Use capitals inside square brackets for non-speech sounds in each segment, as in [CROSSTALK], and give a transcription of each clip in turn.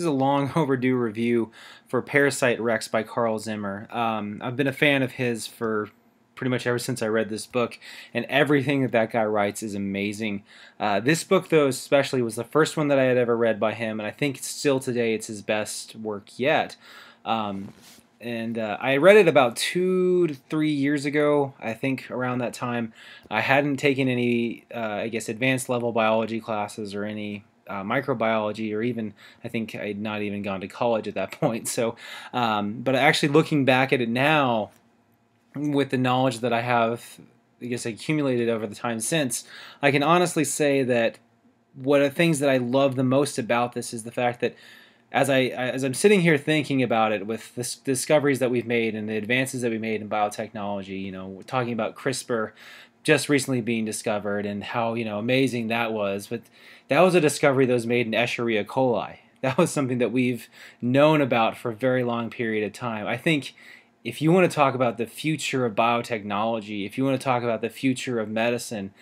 This is a long [LAUGHS] overdue review for Parasite Rex by Carl Zimmer. Um, I've been a fan of his for pretty much ever since I read this book, and everything that that guy writes is amazing. Uh, this book, though, especially, was the first one that I had ever read by him, and I think still today it's his best work yet. Um, and uh, I read it about two to three years ago. I think around that time, I hadn't taken any, uh, I guess, advanced level biology classes or any uh, microbiology, or even I think I'd not even gone to college at that [LAUGHS] point. So, um, but actually looking back at it now, with the knowledge that I have, I guess, accumulated over the time since, I can honestly say that one of the things that I love the most about this is the fact that as I as I'm sitting here thinking about it with the discoveries that we've made and the advances that we made in biotechnology, you know, talking about CRISPR just recently being discovered and how you know amazing that was, but that was a discovery that was made in Escherichia coli. [LAUGHS] That was something that we've known about for a very long period of time. I think if you want to talk about the future of biotechnology, if you want to talk about the future of medicine,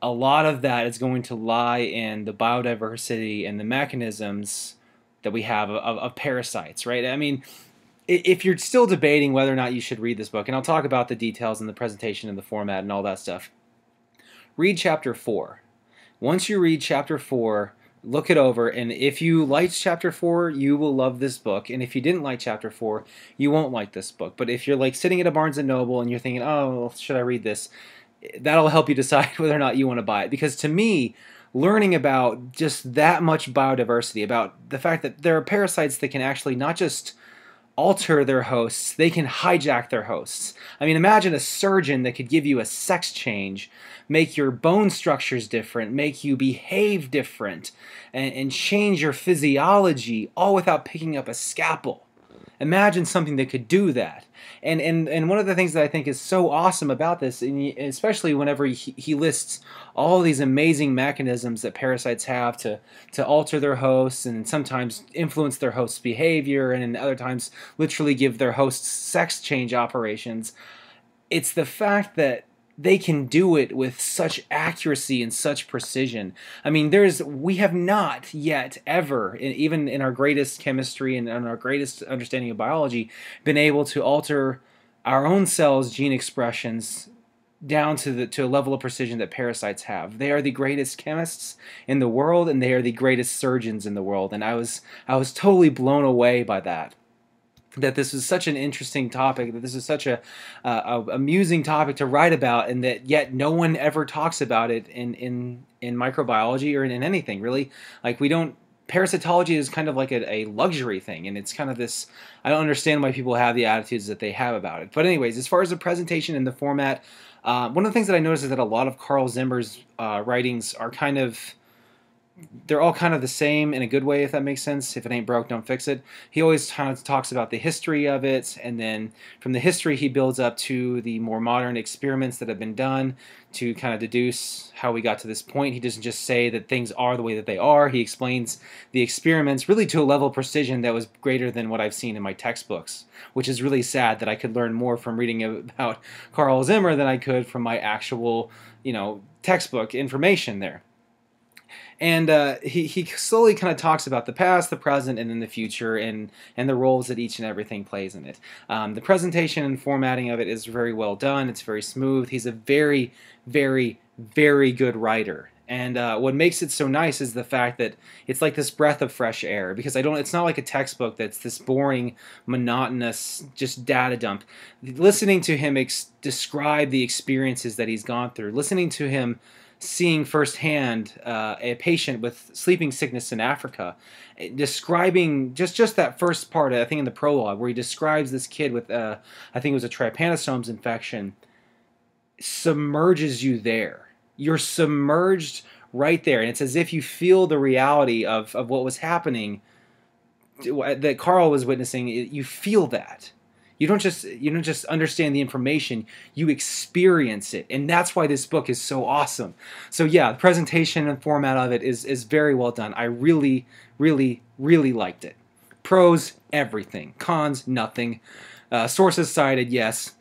a lot of that is going to lie in the biodiversity and the mechanisms that we have of, of, parasites, right? I mean, if you're still debating whether or not you should read this book, and I'll talk about the details and the presentation and the format and all that stuff, read chapter four. Once you read chapter four, look it over and if you liked chapter 4 you will love this book and if you didn't like chapter 4 you won't like this book. But if you're like sitting at a barnes and noble and you're thinking oh should i read this? That'll help you decide [LAUGHS] whether or not you want to buy it. Because to me learning about just that much biodiversity about the fact that there are parasites that can actually not just alter their hosts, they can hijack their hosts. I mean, imagine a surgeon that could give you a sex change, make your bone structures different, make you behave different, and, and change your physiology, all without picking up a scalpel. Imagine something that could do that. And, and, and one of the things that I think is so awesome about this, and especially whenever he, he lists all these amazing mechanisms that parasites have to, to alter their hosts and sometimes influence their host's behavior and other times literally give their hosts sex change operations, it's the fact that they can do it with such accuracy and such precision. I mean, there's we have not yet ever, even in our greatest chemistry and in our greatest understanding of biology, been able to alter our own cells' gene expressions down to the to a level of precision that parasites have. They are the greatest chemists in the world, and they are the greatest surgeons in the world. And I was I was totally blown away by that that this is such an interesting topic, that this is such a, uh, a, amusing topic to write about, and that yet no one ever talks about it in in in microbiology or in, in anything really. Like we don't. Parasitology is kind of like a, a luxury thing, and it's kind of this. I don't understand why people have the attitudes that they have about it. But anyways, as far as the presentation and the format, uh, one of the things that I noticed is that a lot of Carl Zimmer's uh, writings are kind of they're all kind of the same in a good way, if that makes sense. If it ain't broke, don't fix it. He always kind of talks about the history of it, and then from the history, he builds up to the more modern experiments that have been done to kind of deduce how we got to this point. He doesn't just say that things are the way that they are, he explains the experiments really to a level of precision that was greater than what I've seen in my textbooks, which is really sad that I could learn more from reading [LAUGHS] about Carl Zimmer than I could from my actual, you know, textbook information there and uh, he he slowly kind of talks about the past, the present, and then the future, and and the roles that each and everything plays in it. Um, the presentation and formatting of it is very well done. It's very smooth. He's a very, very, very good writer. And uh, what makes it so nice is the fact that it's like this breath of fresh air because I don't. It's not like a textbook that's this boring, monotonous, just data dump. Listening to him ex- describe the experiences that he's gone through, listening to him seeing firsthand uh, a patient with sleeping sickness in Africa, describing just just that first part, I think in the prologue, where he describes this kid with, uh, I think it was a trypanosomes infection, submerges you there. You're submerged right there, and it's as if you feel the reality of of what was happening that Carl was witnessing. You feel that you don't just you don't just understand the information, you experience it. And that's why this book is so awesome. So yeah, the presentation and format of it is is very well done. I really really really liked it. Pros everything, cons nothing. Uh, sources cited, yes.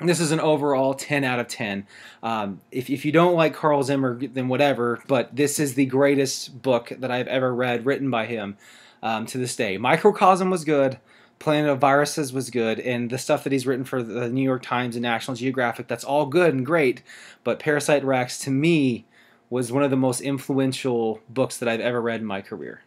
This is an overall 10 out of 10. Um, if, if you don't like Carl Zimmer, then whatever, but this is the greatest book that I've ever read written by him. um, to this day. Microcosm was good. Planet of Viruses was good, and the stuff that he's written for the New York Times and National Geographic, that's all good and great. But Parasite Rex, to me, was one of the most influential books that I've ever read in my career.